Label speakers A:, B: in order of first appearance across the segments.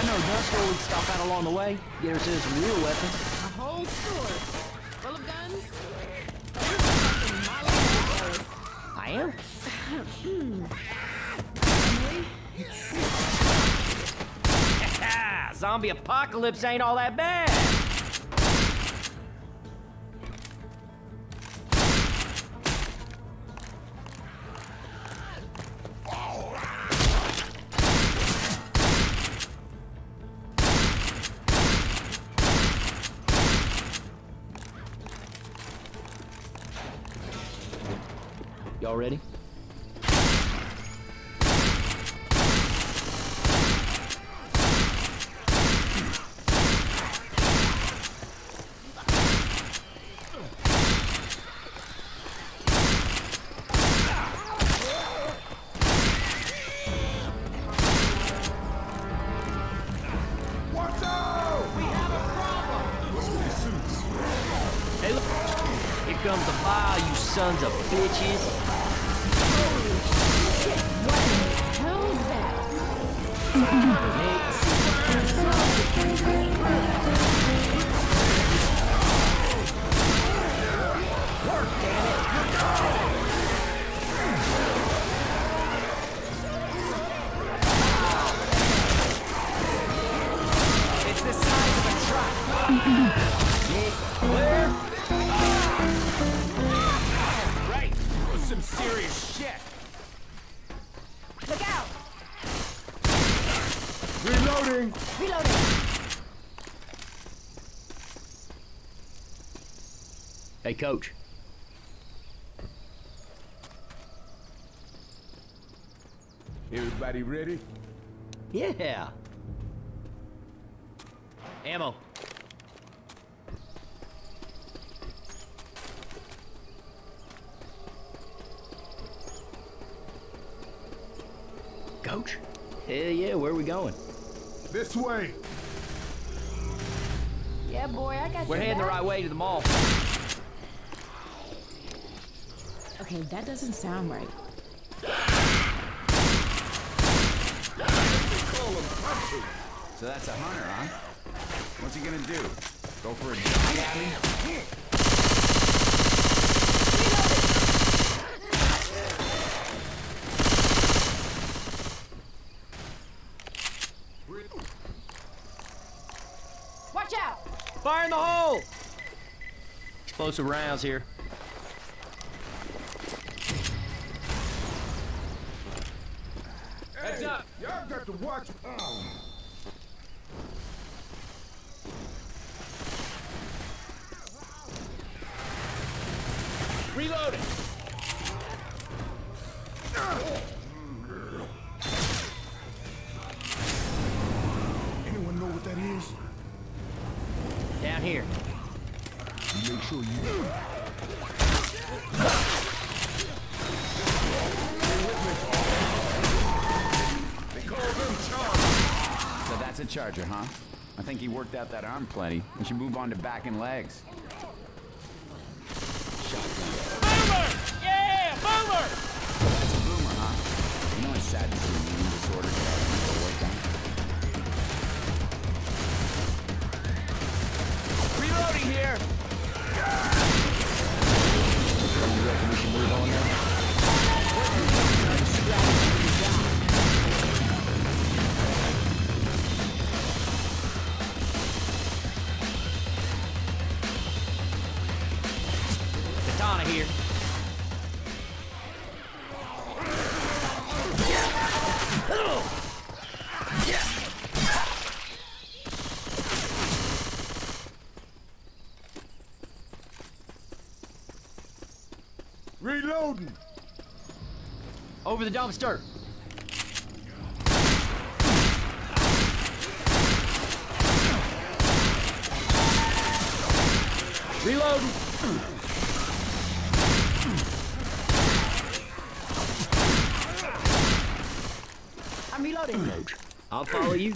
A: I know a gun store we can stop out along the way. Get ourselves some real weapons.
B: A whole store full of guns? You're fucking Molly Ellis.
A: I am? Hmm. Zombie apocalypse ain't all that bad. Hey, look. Here comes the fire, you sons of bitches.
C: Reloading.
B: Reloading.
A: Hey, coach.
C: Everybody ready?
A: Yeah. Ammo. Coach? Hell yeah, where are we going?
C: This way.
B: Yeah, boy, I got you.
A: We're
B: your
A: heading the right way to the mall.
B: Okay, that doesn't sound right.
D: So that's a hunter, huh? What's he gonna do? Go for a jog at me?
B: Watch out!
A: Fire in the hole! Explosive rounds here.
C: Heads up. Y'all got to watch. Oh.
A: Reloading!
C: Anyone know what that is?
A: Down here.
C: Make sure you.
D: So that's a charger, huh? I think he worked out that arm plenty. We should move on to back and legs.
A: Reloading. Over the dumpster. Reloading.
B: I'm reloading.
A: Coach, I'll follow you.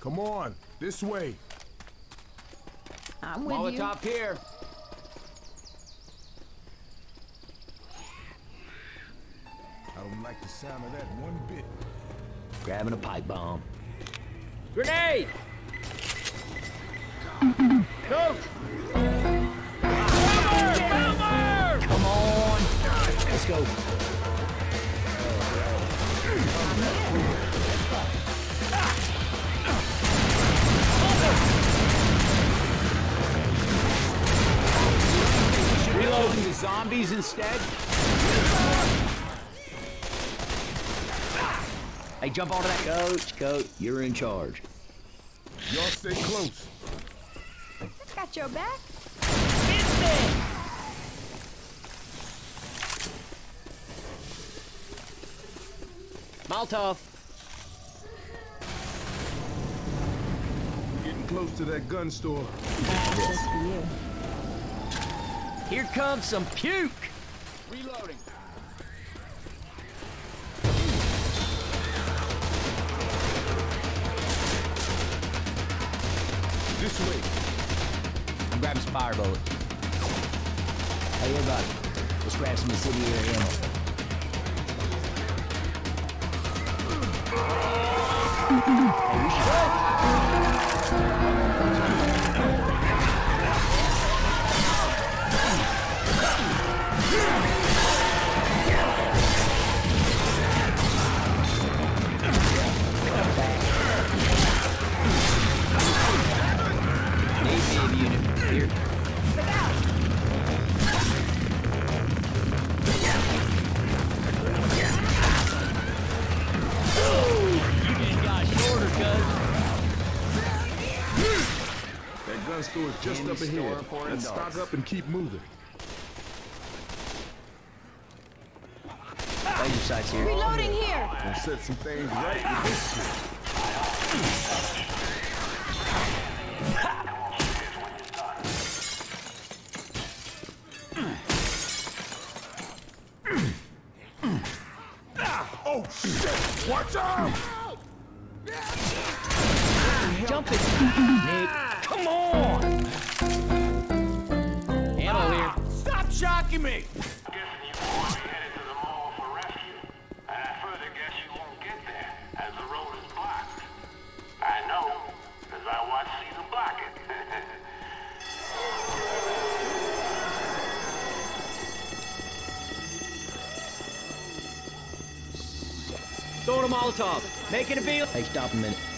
C: Come on. This way.
B: I'm with you.
A: Molotov here.
C: I don't like the sound of that one bit.
A: Grabbing a pipe bomb. Grenade! Coach! Come on! Let's go.
D: Reloading the zombies instead?
A: Hey, jump onto that coach. Coach, you're in charge.
C: Y'all stay close.
B: Got your back?
A: Molotov.
C: Getting close to that gun store.
B: Just for you.
A: Here comes some puke.
D: Reloading.
C: This way.
A: I'm grabbing some fire bullets. Hey, everybody. Let's grab some incendiary ammo. Hey,
C: store is just
D: In
C: up ahead.
D: for
C: Let's
D: adults.
C: stock up and keep moving.
A: Laser sights here.
B: Reloading here.
C: We'll set some things right with this shit. Oh shit! Watch out!
A: Jump it,
E: it.
A: Throwing a Molotov. Making a deal. Hey, stop a minute.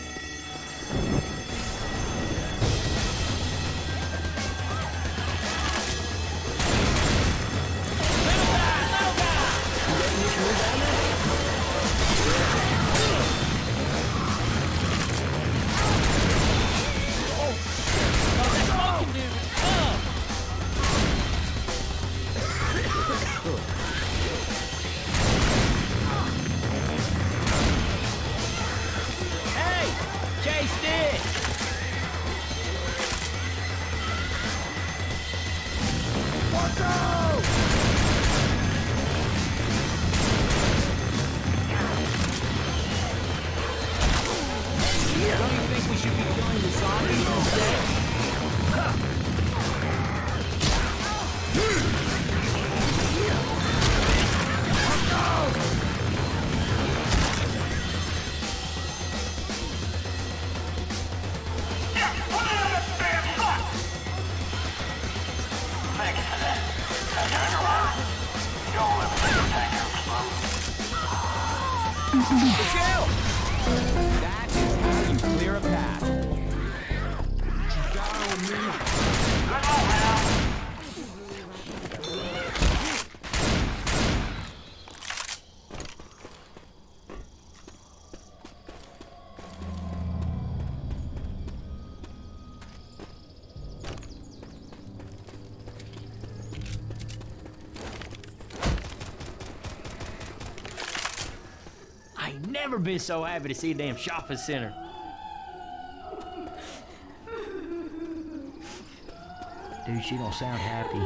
D: Don't you think we should be killing the zombies instead? That is path.
A: Never been so happy to see a damn shopping center. Dude, she don't sound happy.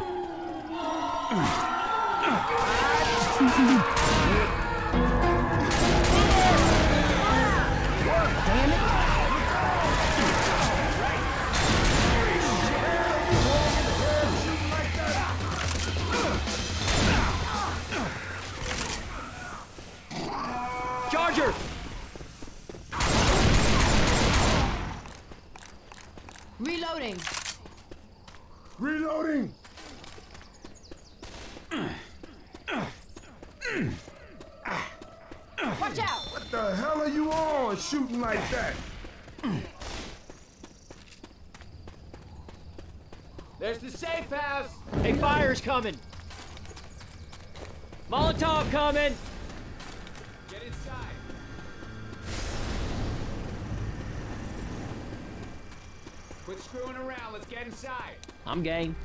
A: Charger!
C: Watch out! What the hell are you on shooting like that?
D: There's the safe house!
A: Hey, fire's coming! Molotov coming!
D: Get inside! Quit screwing around, let's get inside!
A: I'm game.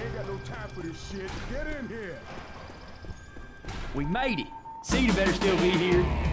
C: Ain't got no time for this shit. Get in here.
A: We made it. Cedar better still be here.